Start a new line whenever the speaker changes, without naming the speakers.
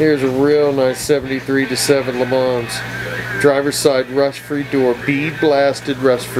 Here's a real nice 73 to 7 Le Mans. Driver's side rust free door, bead blasted rust free.